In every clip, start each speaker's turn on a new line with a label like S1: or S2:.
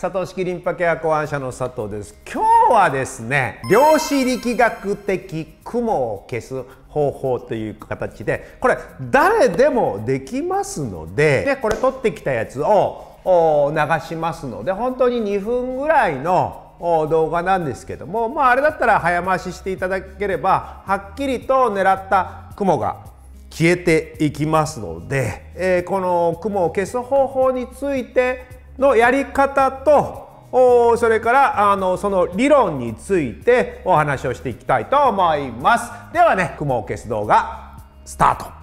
S1: 佐藤式リンパケア考案者の佐藤です。今日はですね量子力学的雲を消す方法という形でこれ誰でもできますのででこれ撮ってきたやつを流しますので本当に2分ぐらいの動画なんですけども、まあ、あれだったら早回ししていただければはっきりと狙った雲が消えていきますので、えー、この雲を消す方法についてのやり方とそれからあのその理論についてお話をしていきたいと思います。ではね雲を消す動画スタート。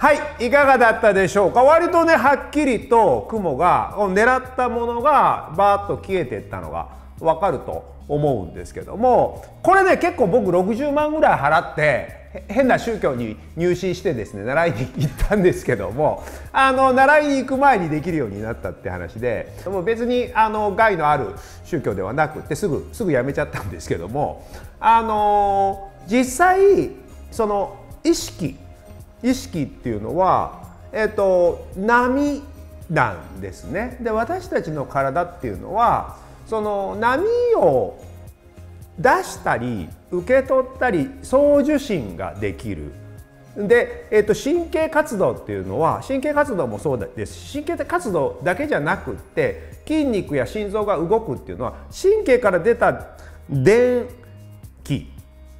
S1: はいいかがだったでしょうか？割とねはっきりと雲が狙ったものがバーッと消えていったのが分かると思うんですけどもこれね結構僕60万ぐらい払って変な宗教に入信してですね習いに行ったんですけどもあの習いに行く前にできるようになったって話でもう別にあの害のある宗教ではなくってすぐすぐやめちゃったんですけどもあの実際その意識意識っていうのは、えっと、波なんですね。で私たちの体っていうのはその波を出したり受け取ったり送受信ができる。で、えー、と神経活動っていうのは神経活動もそうです神経活動だけじゃなくって筋肉や心臓が動くっていうのは神経から出た電気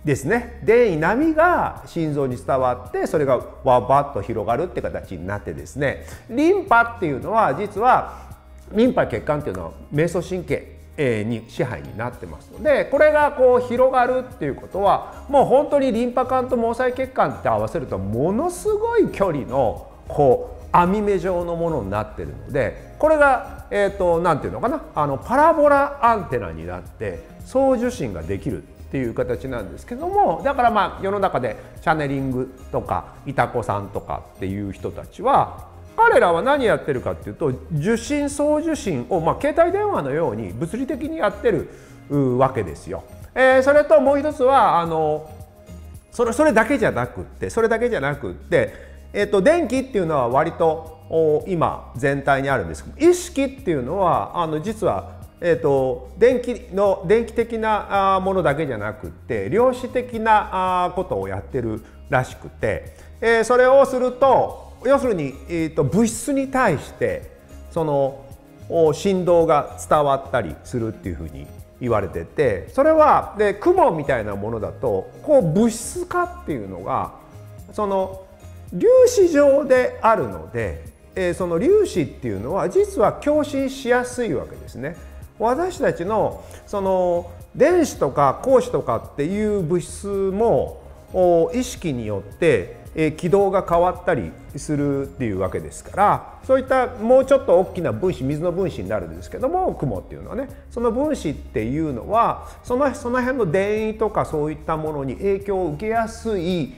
S1: ですね。電位波が心臓に伝わってそれがわばっと広がるって形になってですね。リンパっていうのは実はリンパ血管っていうのは迷走神経に支配になってますのでこれがこう広がるっていうことはもう本当にリンパ管と毛細血管って合わせるとものすごい距離のこう網目状のものになってるのでこれがえ、ー、と何て言うのかなあのパラボラアンテナになって送受信ができるっていう形なんですけどもだからまあ世の中でチャネリングとかいたこさんとかっていう人たちは彼らは何やってるかっていうと受信送受信をまあ携帯電話のように物理的にやってるわけですよ。えー、それともう一つはあのそれそれだけじゃなくってそれだけじゃなくって、えー、と電気っていうのは割と今全体にあるんですけど意識っていうのはあの実はえーと、電気の電気的なものだけじゃなくって量子的なことをやってるらしくて、えー、それをすると要するに、えーと、物質に対してその振動が伝わったりするっていうふうに言われててそれはで雲みたいなものだとこう物質化っていうのがその粒子状であるので、えー、その粒子っていうのは実は共振しやすいわけですね。私たちのその電子とか光子とかっていう物質も意識によって軌道が変わったりするっていうわけですからそういったもうちょっと大きな分子水の分子になるんですけども雲っていうのはねその分子っていうのはそのその辺の電位とかそういったものに影響を受けやすい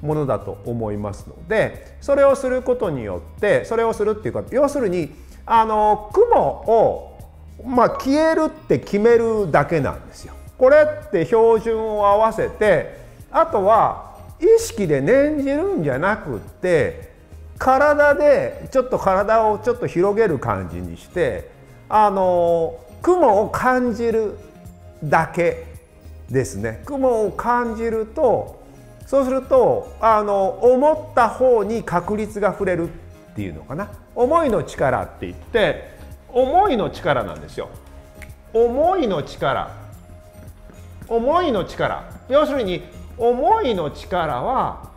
S1: ものだと思いますのでそれをすることによってそれをするっていうか要するにあの雲を、まあ、消えるって決めるだけなんですよ。これって標準を合わせてあとは意識で念じるんじゃなくって体でちょっと体をちょっと広げる感じにしてあの雲を感じるだけですね雲を感じるとそうするとあの思った方に確率が触れるっていうのかな思いの力って言って思いの力なんですよ。思いの力。思いの力。要するに思いの力は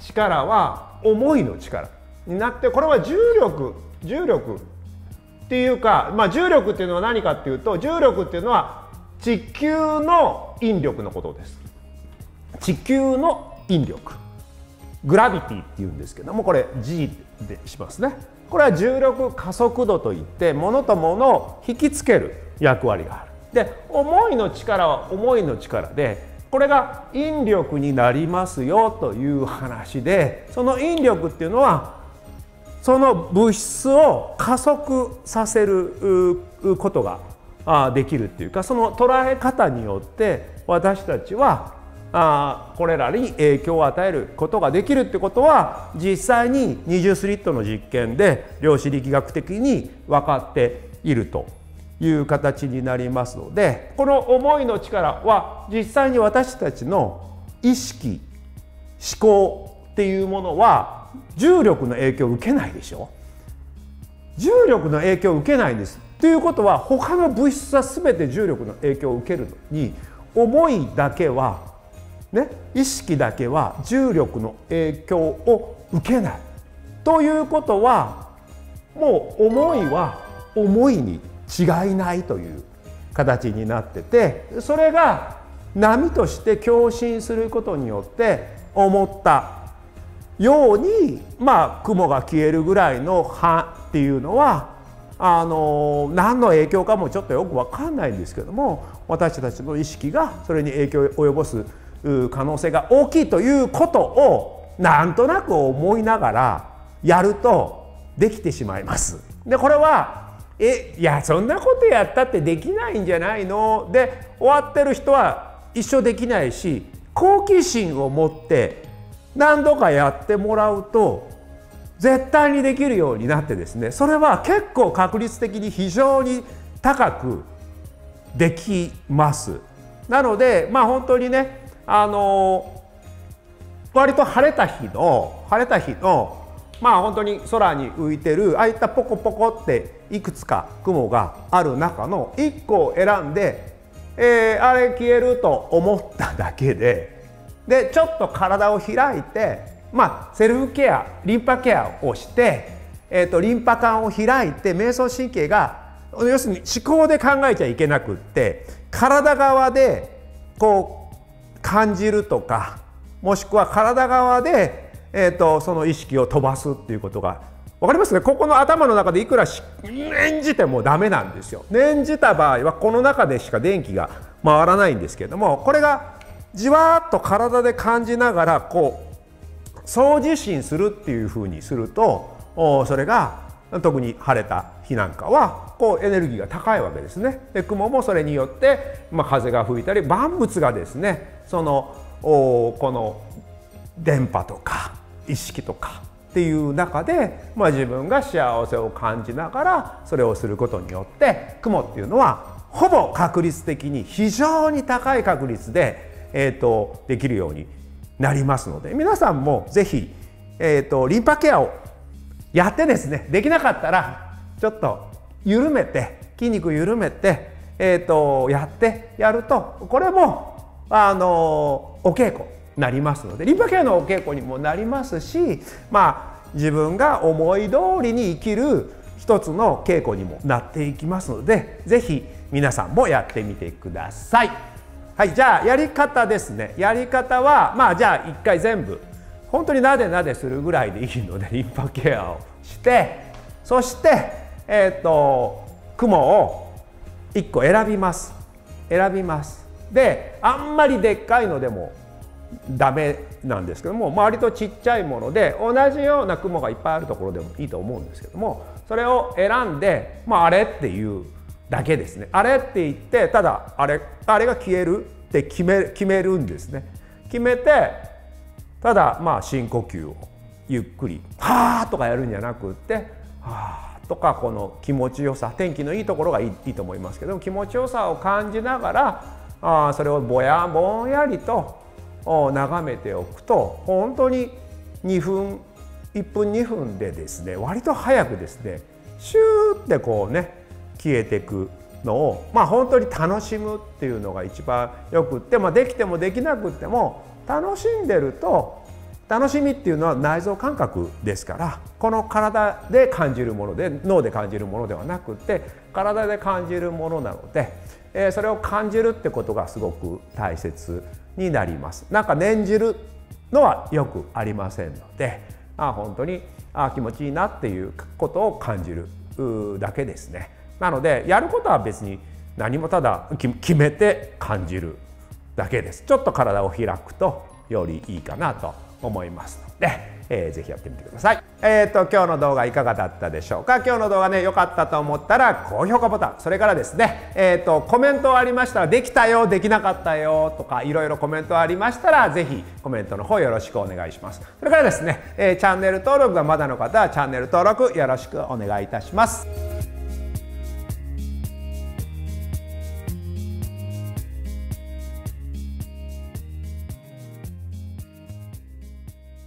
S1: 力は思いの力。になってこれは重力。重力。っていうか、まあ、重力っていうのは何かっていうと重力っていうのは地球の引力のことです。地球の引力。グラビティっていうんですけどもこれ G でしますね。これは重力加速度といって物と物を引きつける役割がある。で思いの力は思いの力でこれが引力になりますよという話でその引力っていうのはその物質を加速させることができるっていうかその捉え方によって私たちはあこれらに影響を与えることができるってことは実際に二重スリットの実験で量子力学的に分かっているという形になりますのでこの思いの力は実際に私たちの意識思考っていうものは重力の影響を受けないでしょ重力の影響を受けないんです。ということは他の物質は全て重力の影響を受けるのに思いだけはね意識だけは重力の影響を受けない。ということはもう思いは思いに違いないという形になっててそれが波として共振することによって思ったようにまあ雲が消えるぐらいの葉っていうのはあの何の影響かもちょっとよく分かんないんですけども私たちの意識がそれに影響を及ぼす可能性が大きいということをなんとなく思いながらやるとできてしまいます。でこれはえいやそんなことやったってできないんじゃないの？で終わってる人は一生できないし好奇心を持って何度かやってもらうと絶対にできるようになってですねそれは結構確率的に非常に高くできます。なのでまあ本当にねあの割と晴れた日の晴れた日のまあ本当に空に浮いてるああいったポコポコっていくつか雲がある中の1個を選んで、えー、あれ消えると思っただけででちょっと体を開いてまあセルフケアリンパケアをして、えーと、リンパ管を開いて瞑想神経が要するに思考で考えちゃいけなくって体側でこう感じるとかもしくは体側でえーと、その意識を飛ばすっていうことが分かりますね？ここの頭の中でいくら念じてもダメなんですよ。念じた場合はこの中でしか電気が回らないんですけどもこれがじわっと体で感じながらこう送受信するっていうふうにするとそれが特に晴れた日なんかはこうエネルギーが高いわけですね。で雲もそれによって、まあ、風が吹いたり万物がですねそのこの電波とか意識とかっていう中で、まあ、自分が幸せを感じながらそれをすることによって雲っていうのはほぼ確率的に非常に高い確率で、えーと、できるようになりますので皆さんも是非、えーと、リンパケアをやってですねできなかったらちょっと緩めて筋肉緩めて、えーとやってやるとこれもあのお稽古なりますのでリンパケアのお稽古にもなりますしまあ自分が思い通りに生きる一つの稽古にもなっていきますので是非皆さんもやってみてください。はい、じゃあやり方ですねやり方はまあじゃあ一回全部本当になでなでするぐらいでいいのでリンパケアをしてそしてえっ、ー、と雲を1個選びます。選びます。であんまりでっかいのでもダメなんですけども割とちっちゃいもので同じような雲がいっぱいあるところでもいいと思うんですけどもそれを選んで、まあ、あれっていうだけですね。あれって言ってただあれあれが消えるって決め決めるんですね。決めてただまあ深呼吸をゆっくり「はあ」とかやるんじゃなくって「はあ」とかこの気持ちよさ天気のいいところがいいいいと思いますけど気持ちよさを感じながらあそれをぼやぼんやりと眺めておくと本当に2分1分2分でですね割と早くですねシューってこうね消えていくのをまあ本当に楽しむっていうのが一番よくって、まあ、できてもできなくっても楽しんでると楽しみっていうのは内臓感覚ですからこの体で感じるもので脳で感じるものではなくて体で感じるものなので、えー、それを感じるってことがすごく大切になります。なんか念じるのはよくありませんのであ本当にあ気持ちいいなっていうことを感じるだけですね。なのでやることは別に何もただ決めて感じるだけです。ちょっと体を開くとよりいいかなと思いますので。えー、ぜひやってみてください。えっ、ー、と今日の動画いかがだったでしょうか？今日の動画ね良かったと思ったら高評価ボタン、それからですね、えっ、ー、とコメントありましたらできたよ、できなかったよとかいろいろコメントありましたらぜひコメントの方よろしくお願いします。それからですね、えー、チャンネル登録がまだの方はチャンネル登録よろしくお願いいたします。